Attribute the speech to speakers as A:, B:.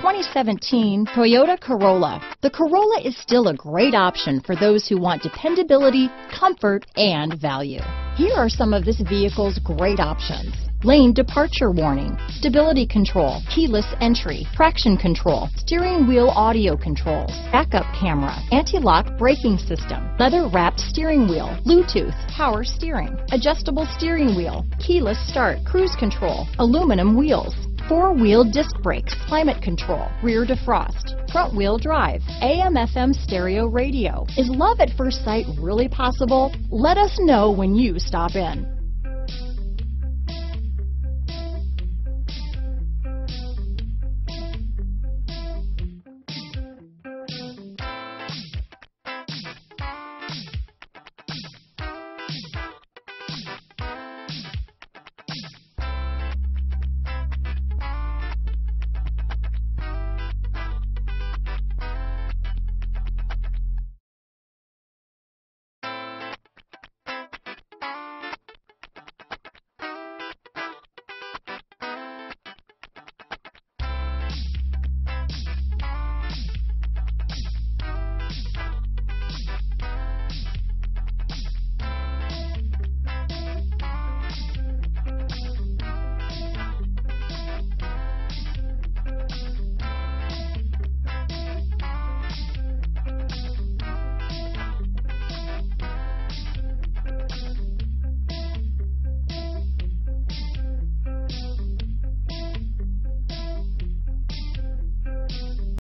A: 2017 Toyota Corolla. The Corolla is still a great option for those who want dependability, comfort, and value. Here are some of this vehicle's great options. Lane departure warning, stability control, keyless entry, traction control, steering wheel audio controls, backup camera, anti-lock braking system, leather wrapped steering wheel, Bluetooth, power steering, adjustable steering wheel, keyless start, cruise control, aluminum wheels, four-wheel disc brakes, climate control, rear defrost, front wheel drive, AM FM stereo radio. Is love at first sight really possible? Let us know when you stop in.